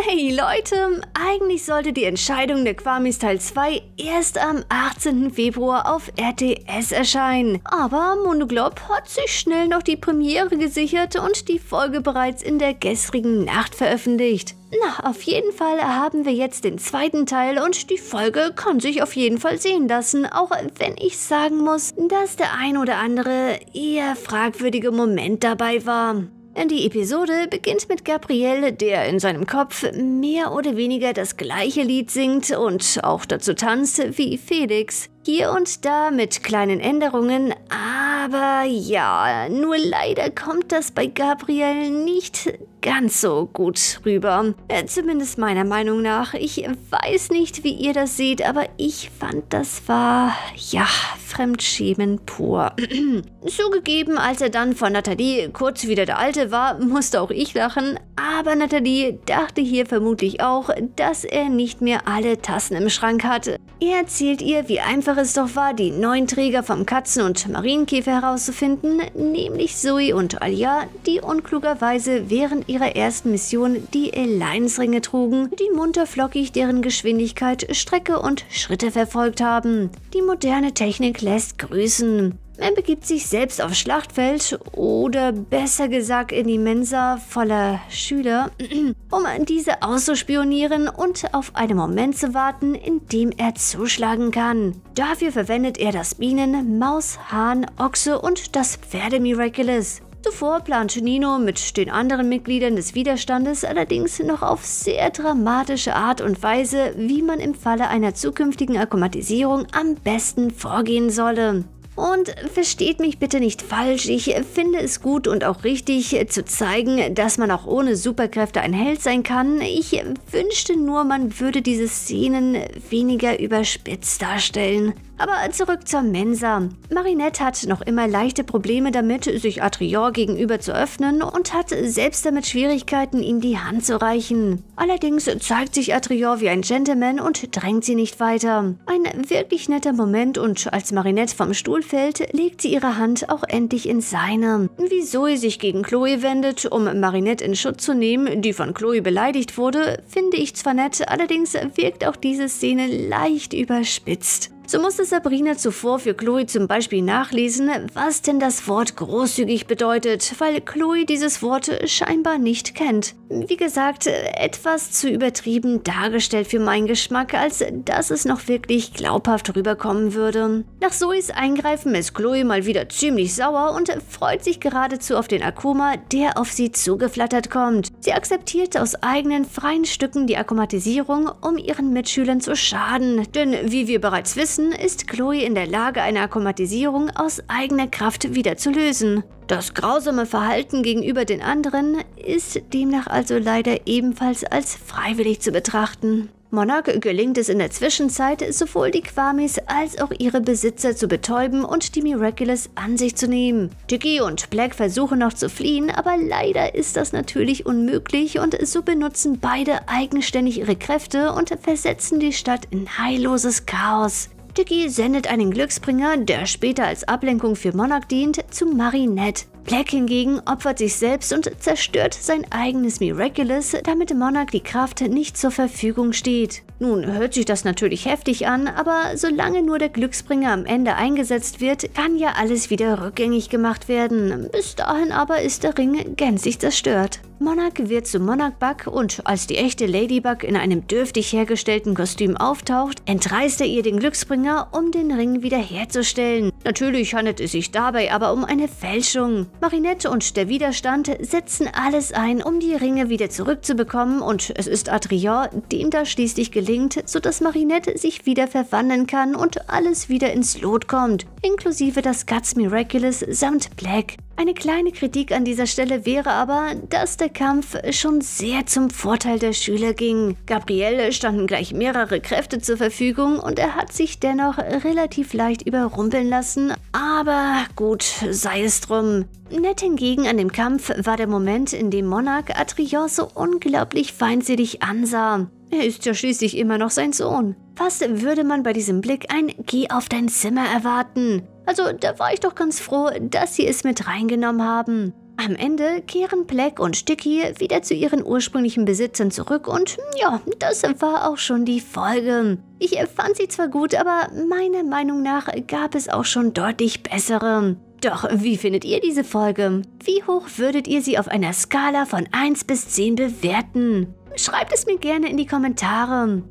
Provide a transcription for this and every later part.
Hey Leute, eigentlich sollte die Entscheidung der Quamis Teil 2 erst am 18. Februar auf RTS erscheinen. Aber Monoglob hat sich schnell noch die Premiere gesichert und die Folge bereits in der gestrigen Nacht veröffentlicht. Na, auf jeden Fall haben wir jetzt den zweiten Teil und die Folge kann sich auf jeden Fall sehen lassen, auch wenn ich sagen muss, dass der ein oder andere eher fragwürdige Moment dabei war. Die Episode beginnt mit Gabriel, der in seinem Kopf mehr oder weniger das gleiche Lied singt und auch dazu tanzt wie Felix. Hier und da mit kleinen Änderungen, aber ja, nur leider kommt das bei Gabriel nicht ganz so gut rüber. Äh, zumindest meiner Meinung nach. Ich weiß nicht, wie ihr das seht, aber ich fand, das war, ja, Fremdschämen pur. Zugegeben, als er dann von Nathalie kurz wieder der Alte war, musste auch ich lachen, aber Nathalie dachte hier vermutlich auch, dass er nicht mehr alle Tassen im Schrank hatte. Er erzählt ihr, wie einfach es doch war, die neuen Träger vom Katzen- und Marienkäfer herauszufinden, nämlich Zoe und Alia, die unklugerweise während ihrer ersten Mission die Alliance-Ringe trugen, die munter flockig deren Geschwindigkeit, Strecke und Schritte verfolgt haben. Die moderne Technik lässt grüßen. Er begibt sich selbst aufs Schlachtfeld oder besser gesagt in die Mensa voller Schüler, um diese auszuspionieren und auf einen Moment zu warten, in dem er zuschlagen kann. Dafür verwendet er das Bienen, Maus, Hahn, Ochse und das Pferde-Miraculous. Zuvor plant Nino mit den anderen Mitgliedern des Widerstandes allerdings noch auf sehr dramatische Art und Weise, wie man im Falle einer zukünftigen Akkumatisierung am besten vorgehen solle. Und versteht mich bitte nicht falsch, ich finde es gut und auch richtig zu zeigen, dass man auch ohne Superkräfte ein Held sein kann. Ich wünschte nur, man würde diese Szenen weniger überspitzt darstellen. Aber zurück zur Mensa. Marinette hat noch immer leichte Probleme damit, sich Atrior gegenüber zu öffnen und hat selbst damit Schwierigkeiten, ihm die Hand zu reichen. Allerdings zeigt sich Atrior wie ein Gentleman und drängt sie nicht weiter. Ein wirklich netter Moment und als Marinette vom Stuhl fällt, legt sie ihre Hand auch endlich in seine. Wie Zoe sich gegen Chloe wendet, um Marinette in Schutz zu nehmen, die von Chloe beleidigt wurde, finde ich zwar nett, allerdings wirkt auch diese Szene leicht überspitzt. So musste Sabrina zuvor für Chloe zum Beispiel nachlesen, was denn das Wort großzügig bedeutet, weil Chloe dieses Wort scheinbar nicht kennt. Wie gesagt, etwas zu übertrieben dargestellt für meinen Geschmack, als dass es noch wirklich glaubhaft rüberkommen würde. Nach Zoes Eingreifen ist Chloe mal wieder ziemlich sauer und freut sich geradezu auf den Akuma, der auf sie zugeflattert kommt. Sie akzeptiert aus eigenen freien Stücken die Akkumatisierung, um ihren Mitschülern zu schaden, denn wie wir bereits wissen, ist Chloe in der Lage, eine Akkumatisierung aus eigener Kraft wieder zu lösen. Das grausame Verhalten gegenüber den anderen ist demnach also leider ebenfalls als freiwillig zu betrachten. Monarch gelingt es in der Zwischenzeit, sowohl die Quamis als auch ihre Besitzer zu betäuben und die Miraculous an sich zu nehmen. Tiki und Black versuchen noch zu fliehen, aber leider ist das natürlich unmöglich und so benutzen beide eigenständig ihre Kräfte und versetzen die Stadt in heilloses Chaos. Tiki sendet einen Glücksbringer, der später als Ablenkung für Monarch dient, zu Marinette. Black hingegen opfert sich selbst und zerstört sein eigenes Miraculous, damit Monarch die Kraft nicht zur Verfügung steht. Nun hört sich das natürlich heftig an, aber solange nur der Glücksbringer am Ende eingesetzt wird, kann ja alles wieder rückgängig gemacht werden. Bis dahin aber ist der Ring gänzlich zerstört. Monarch wird zu Monarch Bug und als die echte Ladybug in einem dürftig hergestellten Kostüm auftaucht, entreißt er ihr den Glücksbringer, um den Ring wiederherzustellen. Natürlich handelt es sich dabei aber um eine Fälschung. Marinette und der Widerstand setzen alles ein, um die Ringe wieder zurückzubekommen und es ist Adrien, dem das schließlich gelingt, sodass Marinette sich wieder verwandeln kann und alles wieder ins Lot kommt, inklusive das Guts Miraculous samt Black. Eine kleine Kritik an dieser Stelle wäre aber, dass der Kampf schon sehr zum Vorteil der Schüler ging. Gabrielle standen gleich mehrere Kräfte zur Verfügung und er hat sich dennoch relativ leicht überrumpeln lassen, aber gut, sei es drum. Nett hingegen an dem Kampf war der Moment, in dem Monarch Atrion so unglaublich feindselig ansah. Er ist ja schließlich immer noch sein Sohn. Was würde man bei diesem Blick ein Geh auf dein Zimmer erwarten? Also da war ich doch ganz froh, dass sie es mit reingenommen haben. Am Ende kehren Black und Sticky wieder zu ihren ursprünglichen Besitzern zurück und ja, das war auch schon die Folge. Ich fand sie zwar gut, aber meiner Meinung nach gab es auch schon deutlich bessere. Doch wie findet ihr diese Folge? Wie hoch würdet ihr sie auf einer Skala von 1 bis 10 bewerten? Schreibt es mir gerne in die Kommentare.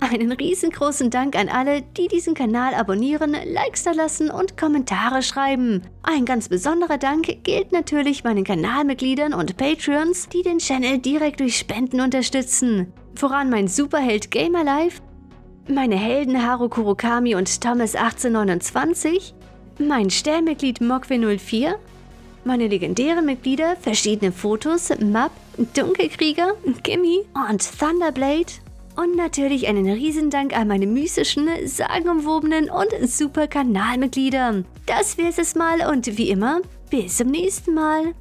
Einen riesengroßen Dank an alle, die diesen Kanal abonnieren, Likes da lassen und Kommentare schreiben. Ein ganz besonderer Dank gilt natürlich meinen Kanalmitgliedern und Patreons, die den Channel direkt durch Spenden unterstützen. Voran mein Superheld Gamerlife, meine Helden Haru Kurokami und Thomas 1829, mein Sternmitglied Mokwe04, meine legendären Mitglieder, verschiedene Fotos, Map, Dunkelkrieger, Gimme und Thunderblade und natürlich einen Riesendank an meine mystischen, sagenumwobenen und super Kanalmitglieder. Das wär's es mal und wie immer, bis zum nächsten Mal.